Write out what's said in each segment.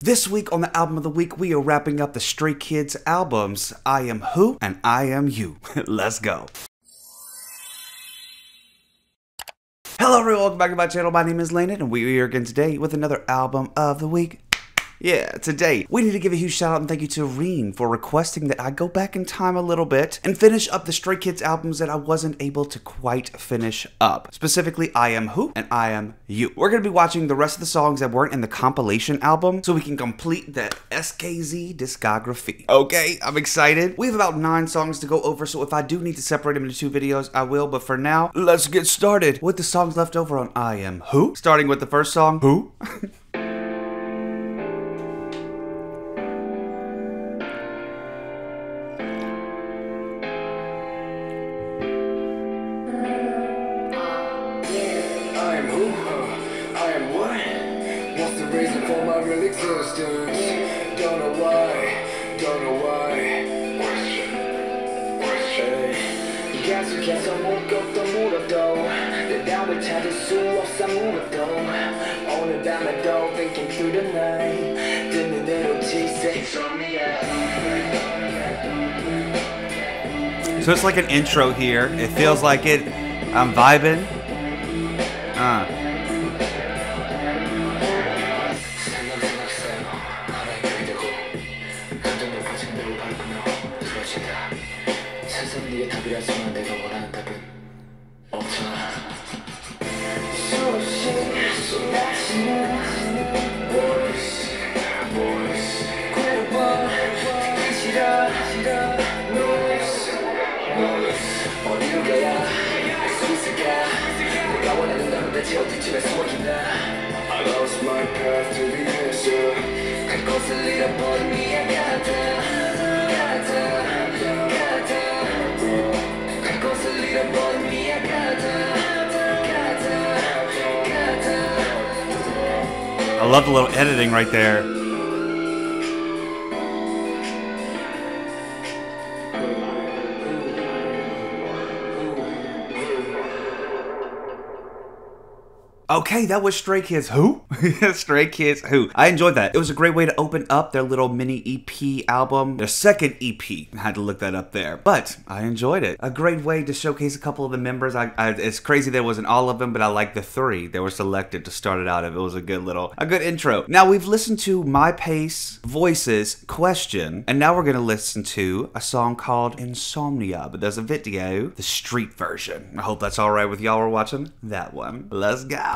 This week on the album of the week, we are wrapping up the Stray Kids albums I Am Who and I Am You. Let's go. Hello everyone, welcome back to my channel. My name is Landon and we are again today with another album of the week. Yeah, today we need to give a huge shout out and thank you to Reen for requesting that I go back in time a little bit and finish up the Stray Kids albums that I wasn't able to quite finish up. Specifically, I Am Who and I Am You. We're going to be watching the rest of the songs that weren't in the compilation album so we can complete the SKZ discography. Okay, I'm excited. We have about nine songs to go over, so if I do need to separate them into two videos, I will. But for now, let's get started with the songs left over on I Am Who. Starting with the first song, Who? down the door, thinking through the night. Then the little me. So it's like an intro here. It feels like it. I'm vibing. Uh. Right there. Okay, that was Stray Kids Who? Stray Kids Who. I enjoyed that. It was a great way to open up their little mini EP album. Their second EP. I had to look that up there. But I enjoyed it. A great way to showcase a couple of the members. I, I it's crazy there wasn't all of them, but I like the three that were selected to start it out of. It was a good little a good intro. Now we've listened to My Pace Voices Question, and now we're gonna listen to a song called Insomnia, but there's a video, the street version. I hope that's alright with y'all. We're watching that one. Let's go.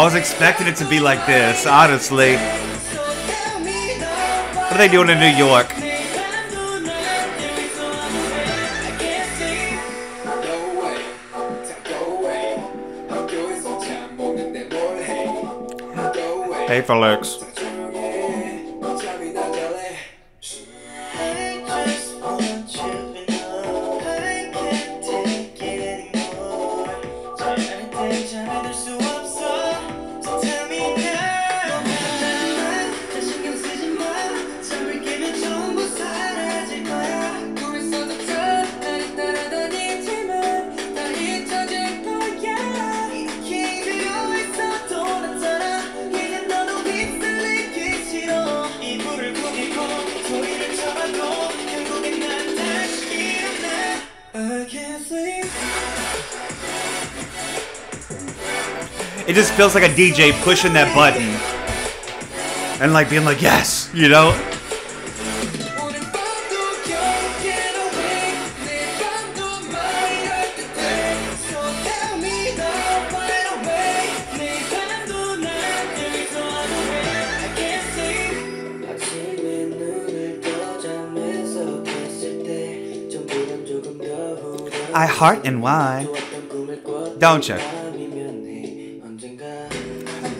I was expecting it to be like this, honestly. What are they doing in New York? Go It just feels like a DJ pushing that button and like being like, yes, you know? I heart and why. Don't you?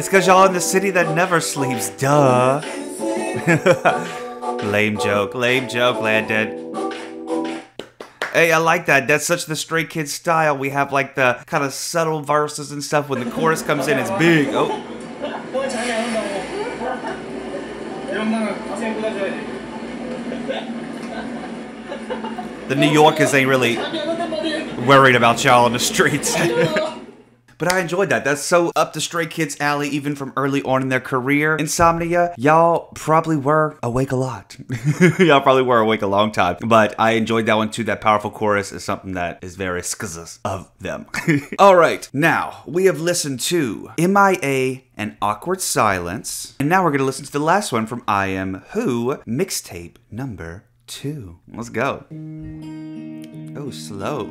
It's because y'all in the city that never sleeps, duh. lame joke, lame joke, Landon. Hey, I like that. That's such the Stray Kids style. We have like the kind of subtle verses and stuff. When the chorus comes in, it's big. Oh. The New Yorkers ain't really worried about y'all in the streets. But I enjoyed that. That's so up the Stray Kids alley, even from early on in their career. Insomnia, y'all probably were awake a lot. y'all probably were awake a long time. But I enjoyed that one too. That powerful chorus is something that is very skizzus of them. All right, now we have listened to MIA and Awkward Silence. And now we're going to listen to the last one from I Am Who, mixtape number two. Let's go. Oh, slow.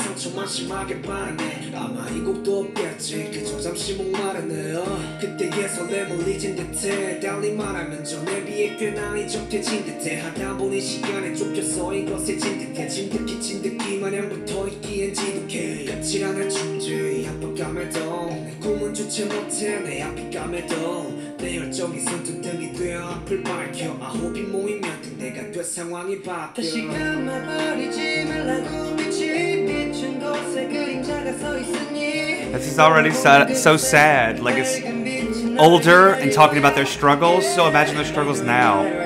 상처만 심하게 반응해. 아마 이 곡도 없겠지. 그저 잠시 목마르네 어. 그때의 설렘을 잊은 듯해. 달리 말하면 전에 비해 꽤나 이적해진 듯해. 하다 보니 시간에 쫓겨서 이것에 진득해. 진득히 진득히 마냥 붙어있기엔 지독해. 끝이라는 존재. 압박감에도 내 꿈은 주체 못해. 내 앞이감에도 내 열정이 손등등이 되어 앞을 밝혀 아홉이 모이면 그대가 돼 상황이 바뀌어 다시 감아버리지 말라고 빛이 비춘 곳에 그림자가 서 있으니 This is already so, so sad. Like it's older and talking about their struggles. So imagine their struggles now.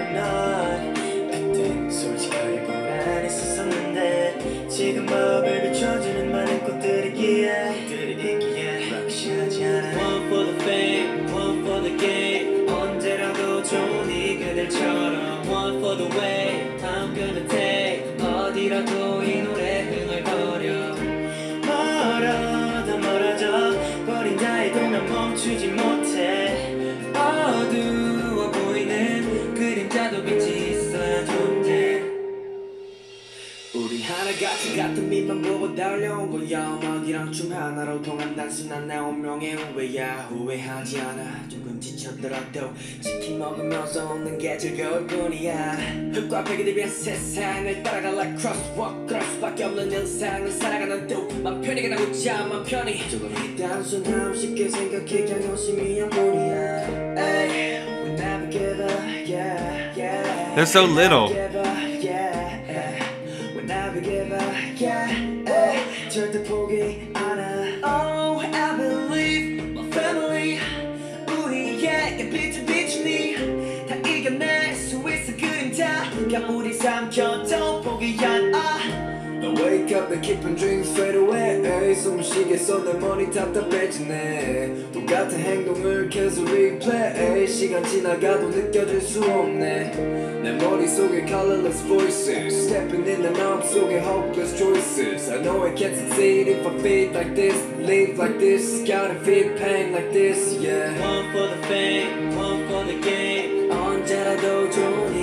조금 지쳤더라도 치킨 먹으면서 웃는 게 즐거울 뿐이야 흙과 벽에 대비한 세상을 따라갈라 crosswalk 그럴 수밖에 없는 일상을 살아가는 또맘 편히 가나 웃자 맘 편히 조금 이 단순함 쉽게 생각해 그냥 열심히 한 뿐이야 Ay, we never give up, yeah, yeah They're so little. 그림자. 그냥 우리 삼켜도 포기 안 아. Wake up 내 깊은 dreams fade away 숨을 쉬겠어 내 머리 답답해지네 똑같은 행동을 계속 replay 시간 지나가도 느껴질 수 없네 내 머릿속에 colorless voices Stepping in 내 마음속에 hopeless choices I know I can't succeed if I feel like this Live like this, gotta feel pain like this, yeah One for the fame, one for the game 언제라도 좋은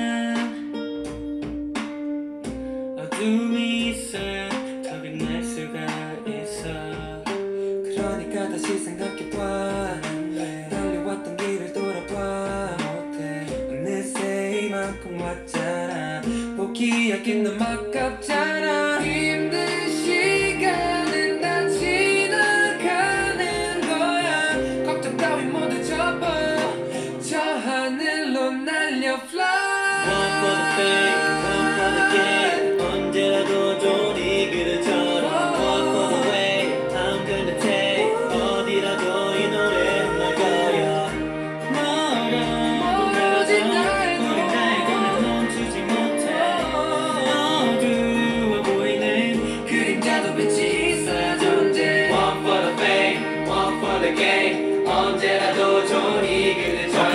그러니까 다시 생각해봐. 달려왔던 길을 돌아봐. 못해 어느새 이만큼 왔잖아. 포기하긴 너무 아깝잖아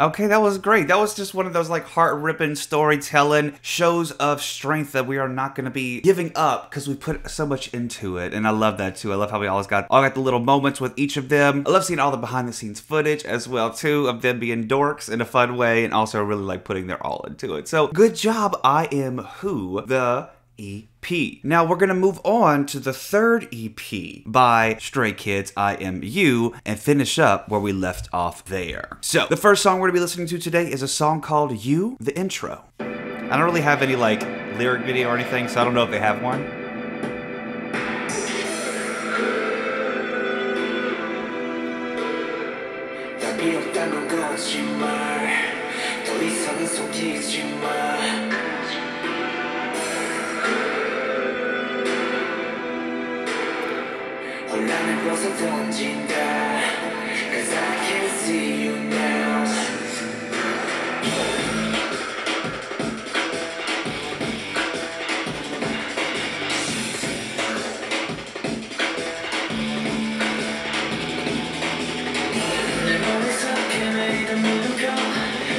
Okay, that was great. That was just one of those like heart ripping storytelling shows of strength that we are not going to be giving up because we put so much into it. And I love that too. I love how we always got all got the little moments with each of them. I love seeing all the behind the scenes footage as well too of them being dorks in a fun way and also really like putting their all into it. So good job, I am who the EP. Now we're gonna move on to the third EP by Stray Kids, I Am You, and finish up where we left off there. So the first song we're gonna be listening to today is a song called You, the intro. I don't really have any like lyric video or anything, so I don't know if they have one. 벗어 던진다 Cause I can see you now 내 머릿속에 매일은 무릎겨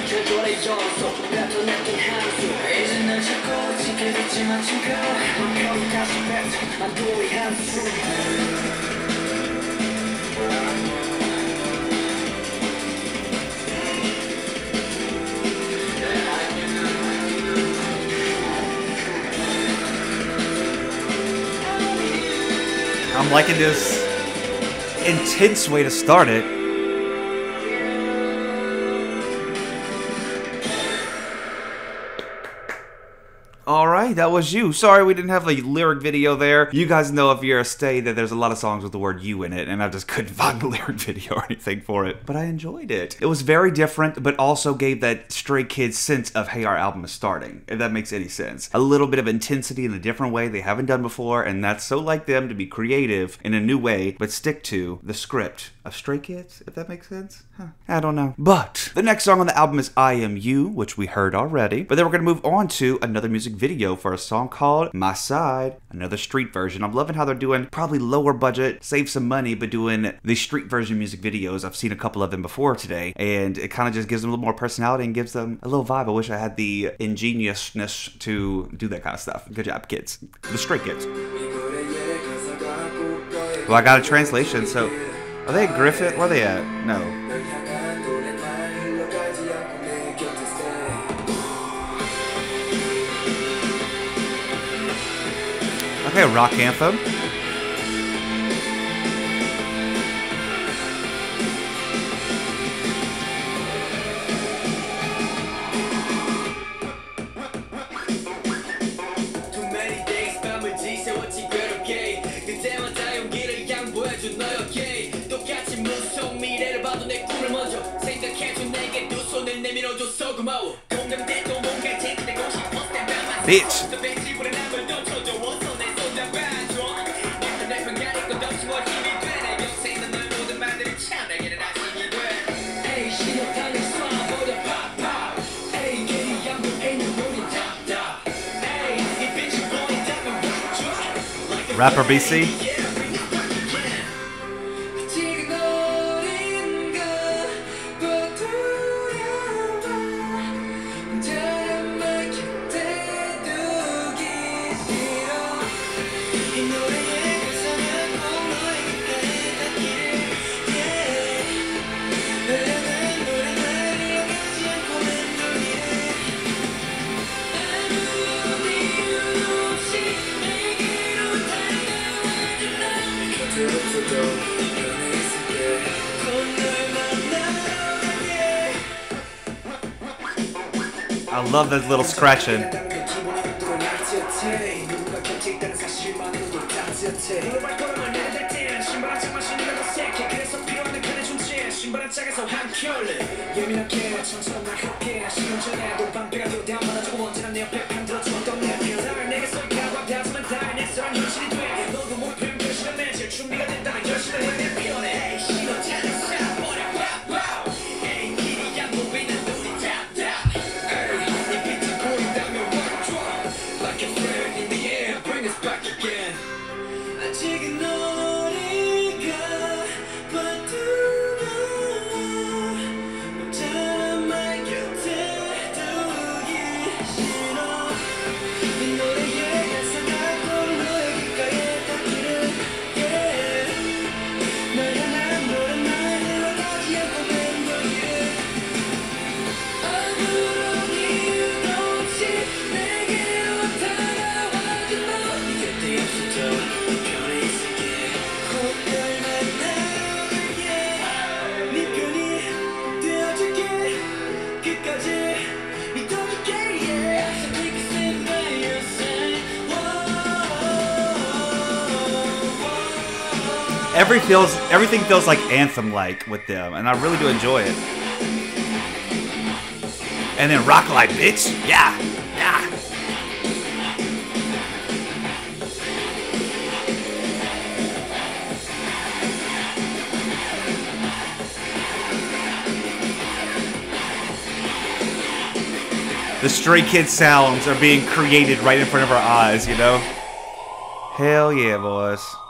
절절히 져서 뱉어냈던 한숨 이제 날 찾고 지게 됐지만 지금 멈춰 다시 뱉어. 난 또이 한숨 I'm liking this intense way to start it. That was you. Sorry we didn't have a lyric video there. You guys know if you're a stay that there's a lot of songs with the word you in it, and I just couldn't find a lyric video or anything for it. But I enjoyed it. It was very different, but also gave that Stray Kids sense of, hey, our album is starting, if that makes any sense. A little bit of intensity in a different way they haven't done before, and that's so like them to be creative in a new way, but stick to the script of Stray Kids, if that makes sense. Huh. I don't know. But the next song on the album is I Am You, which we heard already. But then we're going to move on to another music video for a song called My Side, another street version. I'm loving how they're doing probably lower budget, save some money, but doing the street version music videos. I've seen a couple of them before today, and it kind of just gives them a little more personality and gives them a little vibe. I wish I had the ingeniousness to do that kind of stuff. Good job, kids. The Stray Kids. Well, I got a translation, so are they at Griffith? Where are they at? No. Okay, rock anthem. Too Rapper BC. Love that little scratching. Like a friend Every feels everything feels like anthem like with them, and I really do enjoy it. And then rock like bitch, yeah, yeah. The Stray Kid sounds are being created right in front of our eyes, you know? Hell yeah, boys.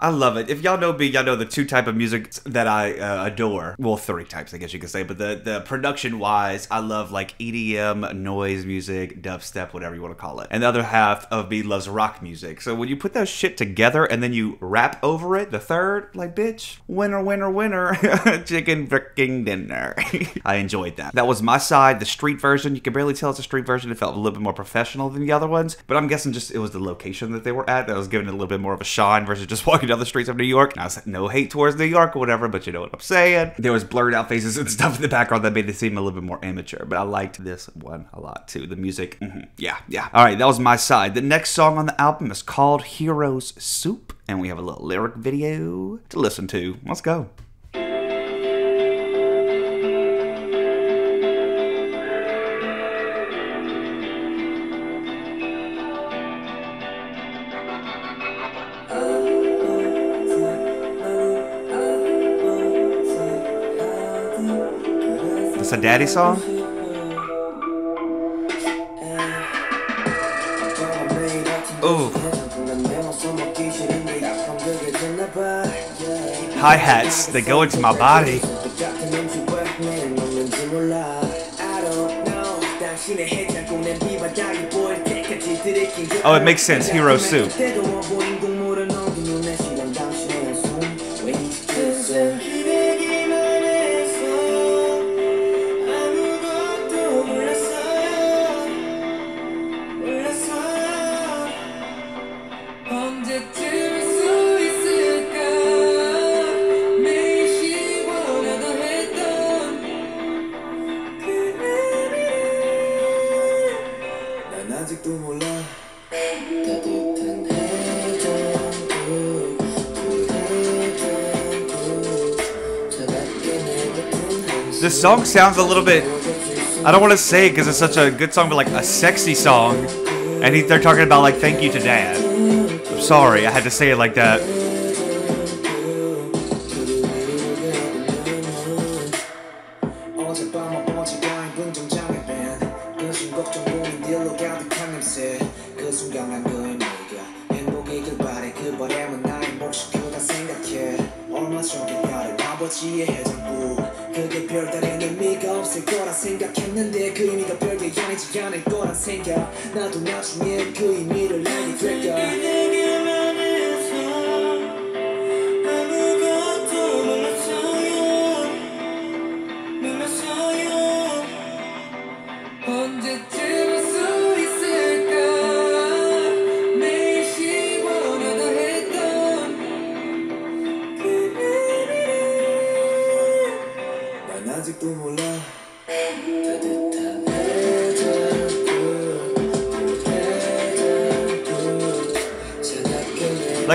I love it. If y'all know me, y'all know the two type of music that I uh, adore. Well, three types, I guess you could say. But the the production wise, I love like EDM, noise music, dubstep, whatever you want to call it. And the other half of me loves rock music. So when you put that shit together and then you rap over it, the third, like bitch, winner, winner, winner, chicken freaking dinner. I enjoyed that. That was my side. The street version, you can barely tell it's a street version. It felt a little bit more professional than the other ones. But I'm guessing just it was the location that they were at that was giving it a little bit more of a shine versus just walking down the streets of New York. Now, no hate towards New York or whatever, but you know what I'm saying. There was blurred out faces and stuff in the background that made it seem a little bit more amateur. But I liked this one a lot too. The music, mhm, yeah, yeah. All right, that was my side. The next song on the album is called Heroes Soup, and we have a little lyric video to listen to. Let's go. It's a daddy song? Ooh. Hi hats, they go into my body. Oh, it makes sense. Hero soup. Song sounds a little bit. I don't want to say because it's such a good song, but like a sexy song. And he, they're talking about like thank you to dad. I'm sorry, I had to say it like that.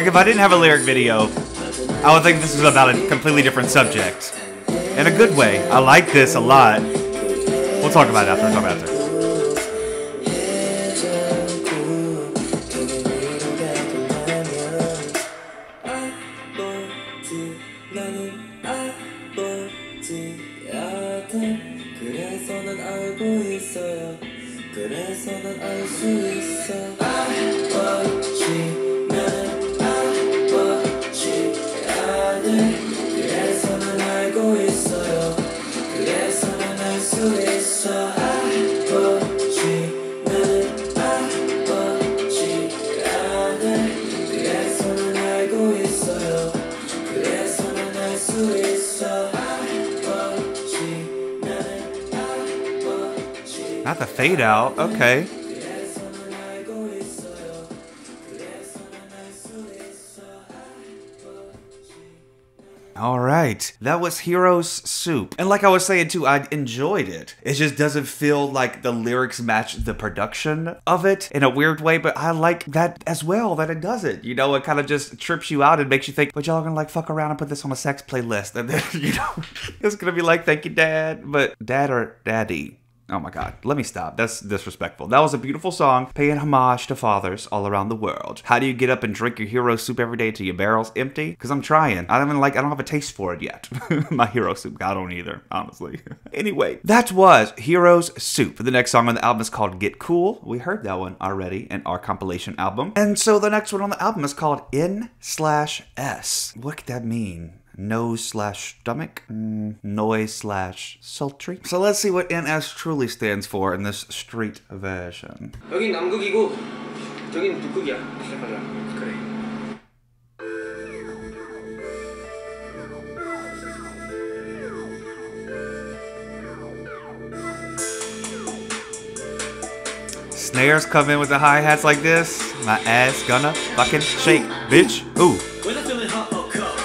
Like if I didn't have a lyric video, I would think this is about a completely different subject. In a good way. I like this a lot. We'll talk about it after. We'll talk about it after. fade out. Okay. All right. That was Heroes Soup. And like I was saying too, I enjoyed it. It just doesn't feel like the lyrics match the production of it in a weird way, but I like that as well that it doesn't. You know, it kind of just trips you out and makes you think, but y'all gonna like fuck around and put this on a sex playlist. And then, you know, it's gonna be like, thank you, dad, but dad or daddy. Oh my god, let me stop. That's disrespectful. That was a beautiful song paying homage to fathers all around the world. How do you get up and drink your hero soup every day till your barrel's empty? Because I'm trying. I don't even like I don't have a taste for it yet. My hero soup. I don't either, honestly. anyway, that was Heroes Soup. The next song on the album is called Get Cool. We heard that one already in our compilation album. And so the next one on the album is called N slash S. What could that mean? nose slash stomach, mm, noise slash sultry. So let's see what NS truly stands for in this street version. 여긴 남극이고 저긴 북극이야 시작하자 그래 Snares come in with the hi hats like this. My ass gonna fucking shake, bitch. Ooh.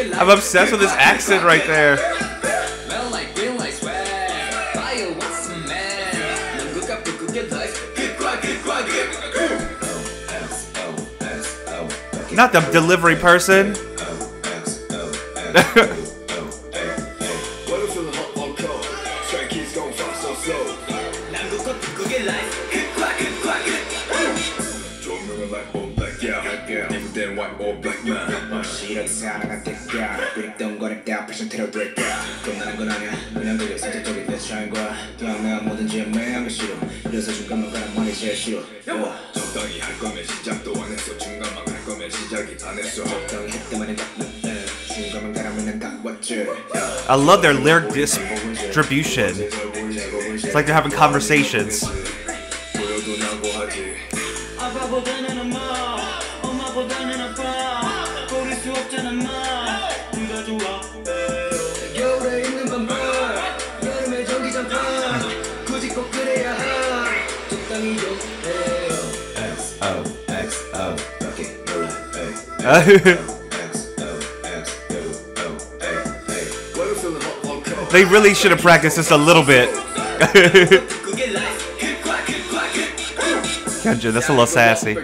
I'm obsessed with this accent right there. Not the delivery like 삐릭덩거릴까 패션 테러 될까 겁나는 건 아니야 그냥 그게 선택적인 내 차인 거야 그냥 내가 뭐든지 애매한 거 싫어 이래서 중간만 가는 말이 제일 싫어 적당히 할 거면 시작도 안 했어 중간만 갈 거면 시작이 안 했어 적당히 했다만 해도 중간만 가라면 난다 왔지 I love their lyric distribution. It's like they're having conversations. they really should have practiced this a little bit. Kendra, that's a little sassy.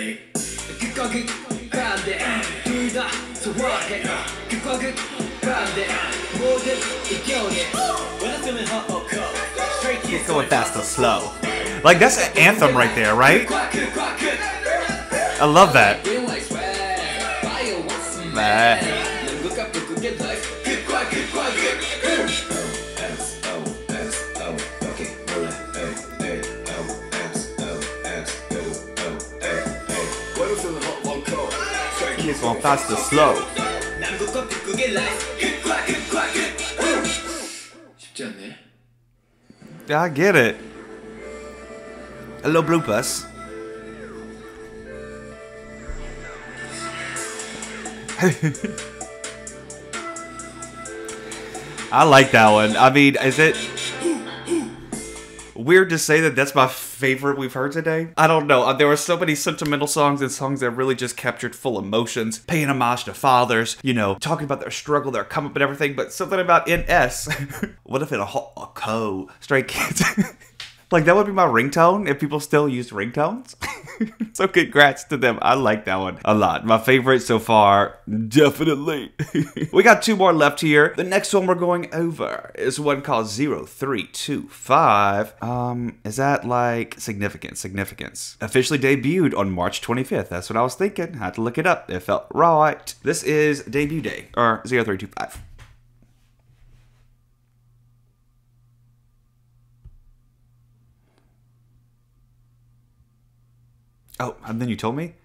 극과 극 반대 둘다 소화해 극과 극 반대 모든 이겨내 When I'm feeling hot or cold Stray kids going fast or slow. Like that's an anthem right there, right? I love that. Feel like swag Fire what's Nah. fast or slow. Yeah, I get it. A little bloopers. I like that one. I mean, is it weird to say that that's my favorite we've heard today? I don't know. Uh, There were so many sentimental songs and songs that really just captured full emotions, paying homage to fathers, you know, talking about their struggle, their come up, and everything. But something about NS. what if it a, a co Stray Kids? like that would be my ringtone if people still used ringtones. so congrats to them. I like that one a lot. My favorite so far, definitely. we got two more left here. The next one we're going over is one called 0325. Um, is that like significant? Significance. Officially debuted on March 25th. That's what I was thinking. Had to look it up. It felt right. This is debut day or 0325. Oh, and then you told me?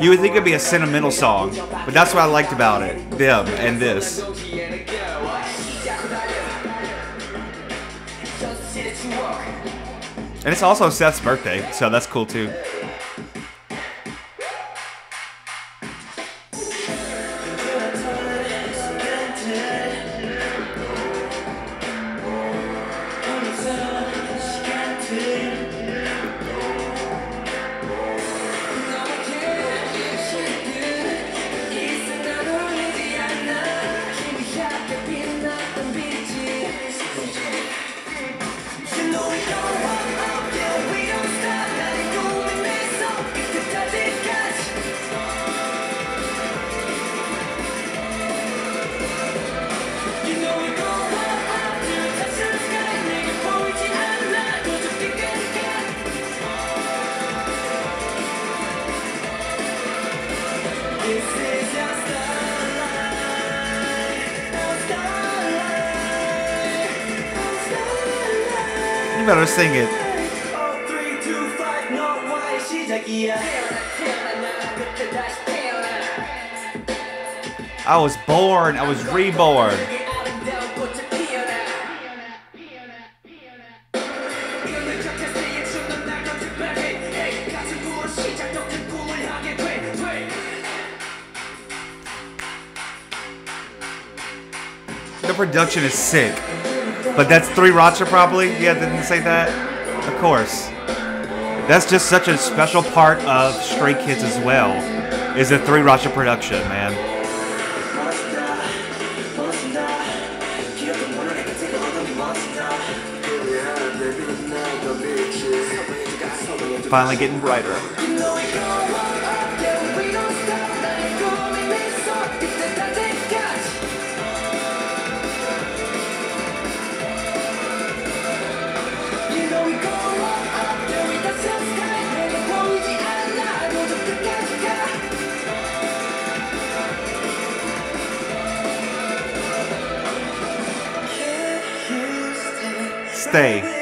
You would think it'd be a sentimental song, but that's what I liked about it, them and this. And it's also Seth's birthday, so that's cool too. to sing it. I was born. I was reborn. The production is sick. But that's 3RACHA probably. Yeah, didn't say that? Of course. That's just such a special part of Stray Kids as well. Is a 3RACHA production, man. Finally getting brighter. Stay.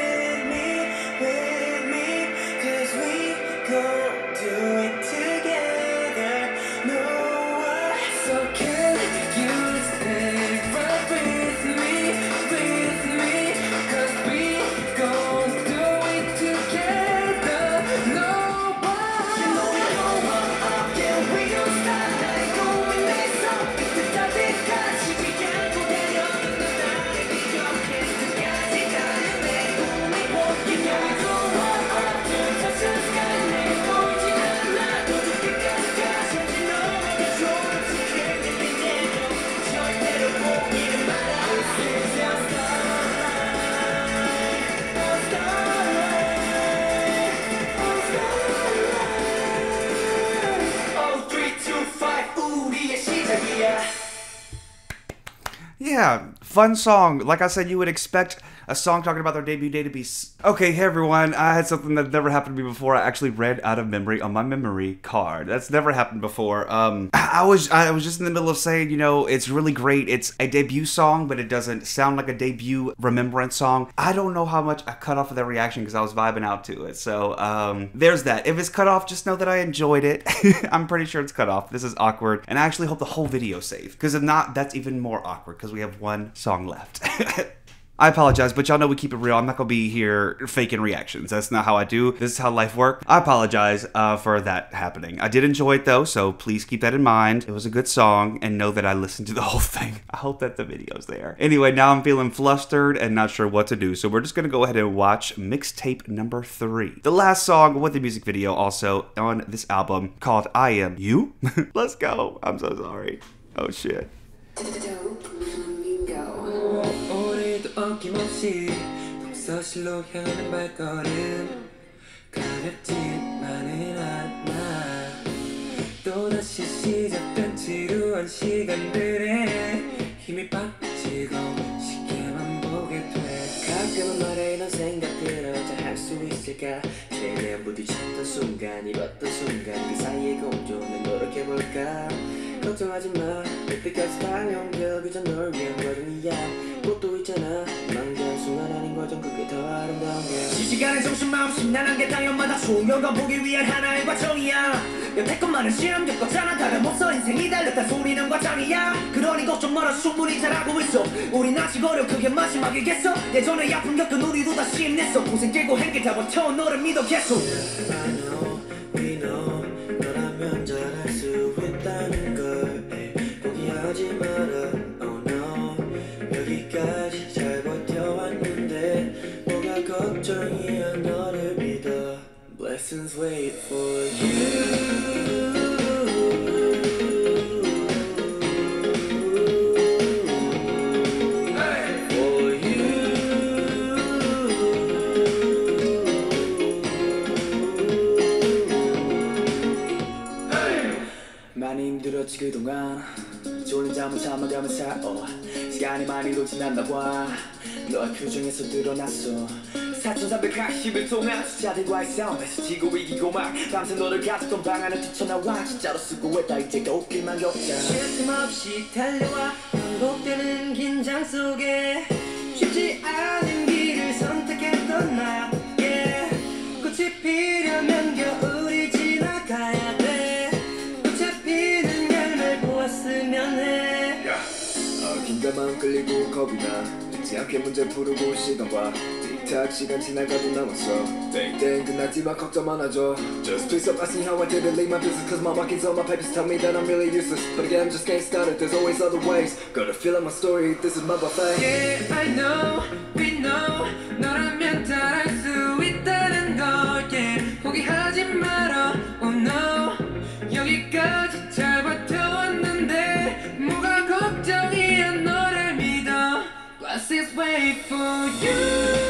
Fun song. Like I said, you would expect a song talking about their debut day to be. Okay, hey everyone. I had something that never happened to me before. I actually read out of memory on my memory card. That's never happened before. Um, I was I was just in the middle of saying, you know, it's really great. It's a debut song, but it doesn't sound like a debut remembrance song. I don't know how much I cut off of that reaction because I was vibing out to it. So um, there's that. If it's cut off, just know that I enjoyed it. I'm pretty sure it's cut off. This is awkward, and I actually hope the whole video saved because if not, that's even more awkward because we have one song left. I apologize, but y'all know we keep it real. I'm not gonna be here faking reactions. That's not how I do. This is how life works. I apologize uh, for that happening. I did enjoy it though, so please keep that in mind. It was a good song, and know that I listened to the whole thing. I hope that the video's there. Anyway, now I'm feeling flustered and not sure what to do, so we're just gonna go ahead and watch mixtape number three, the last song with the music video also on this album called "I Am You." Let's go. I'm so sorry. Oh shit. 어김없이 독서실로 향하는 발걸음. 가볍지만은 않아. 또다시 시작된 지루한 시간들에 힘이 빠지고 쉽게만 보게 돼. 가끔은 말해 이런 생각들을 잘할 수 있을까? 최대한 부딪혔던 순간 잃었던 순간 그 사이의 공존을 노력해볼까? 걱정하지 마. 그때까지 달려옮겨 그저 널 위한 꽃도 있잖아. 망장순간 아닌 과정 그게 더 아름다운 게. 시시간에 정신 마음 심란한 게 당연마다 소명과 보기 위한 하나의 과정이야. 여태껏 많은 시험 겪었잖아. 다름없어 인생이 달렸다. 소리는 과정이야. 그러니 걱정 마라. 충분히 잘하고 있어. 우린 아직 어려. 그게 마지막이겠어. 예전에 아픔 겪은 우리도 다시 힘냈어. 고생 깨고 행길 다 버텨 너를 믿어 계속 wait for you. 많이 힘들었지 그동안 졸린 잠을 참아가며 살어 시간이 많이도 지났나 봐 너와 그 중에서 드러났어 4380일 동안 숫자들과의 싸움에서 지고 이기고 막 밤새 너를 가졌던 방 안을 뛰쳐나와 진짜로 쓰고 했다. 이제 또 웃길만 겪자. 쉴틈 없이 달려와 반복되는 긴장 속에 쉽지 않은 길을 선택했던 나에게 꽃이 피려면 겨울이 지나가야 돼. 꽃에 피는 열매를 보았으면 해. 어, 긴가마음 끌리고 겁이 나. 잊지 않게 문제 풀고 시간 봐 틱탁 시간 지나가도 남았어 땡땡 끝났지만 걱정 많아져 Just please stop asking how I did it Leave my business cause my markings on my papers tell me that I'm really useless But again I'm just getting started There's always other ways Gotta feel like my story This is my buffet Yeah, I know, we know 너라면 잘할 수 있다는 걸 yeah. 포기하지 마라, oh no 여기까지 잘 버텨왔는데 뭐가 걱정이야 너를 믿어 Glasses wait for you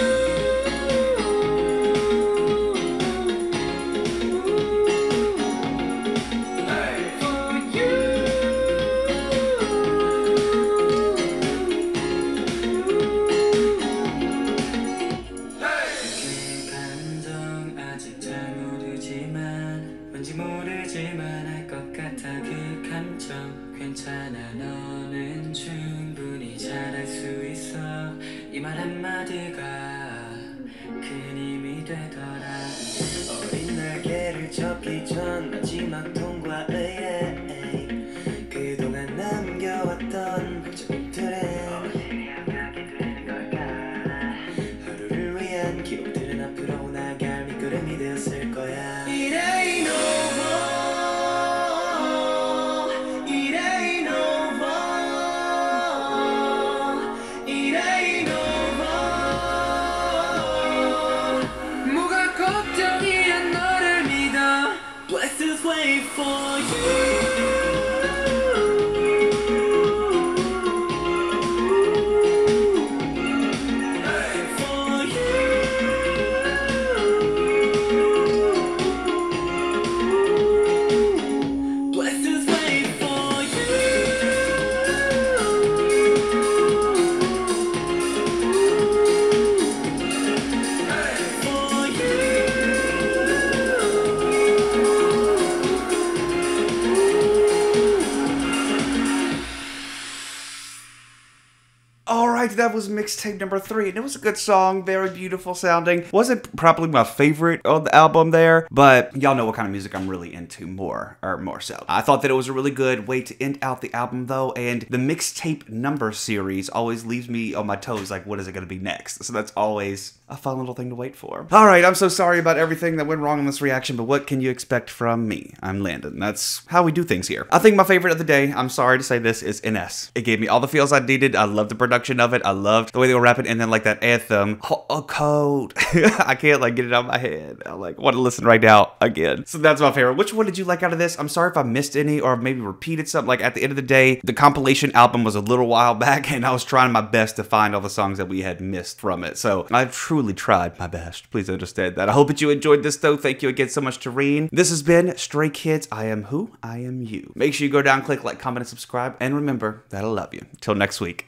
Was mixtape number three, and it was a good song, very beautiful sounding. Wasn't probably my favorite of the album there, but y'all know what kind of music I'm really into more, or more so. I thought that it was a really good way to end out the album though, and the mixtape number series always leaves me on my toes, like what is it gonna be next? So that's always a fun little thing to wait for. All right, I'm so sorry about everything that went wrong in this reaction, but what can you expect from me? I'm Landon. That's how we do things here. I think my favorite of the day, I'm sorry to say this, is N/S. It gave me all the feels I needed. I love the production of it. I loved the way they were rapping, and then like that anthem, oh, oh, code. I can't like get it out of my head. I like want to listen right now again. So that's my favorite. Which one did you like out of this? I'm sorry if I missed any or maybe repeated something. Like at the end of the day, the compilation album was a little while back, and I was trying my best to find all the songs that we had missed from it. So I truly tried my best. Please understand that. I hope that you enjoyed this though. Thank you again so much to Reen. This has been Stray Kids. I am who? I am you. Make sure you go down, click like, comment, and subscribe. And remember that I love you. Till next week.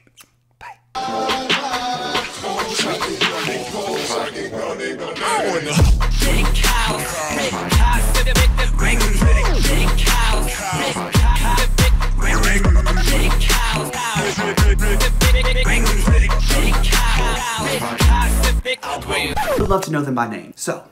Bye. Would love to know them by name. So,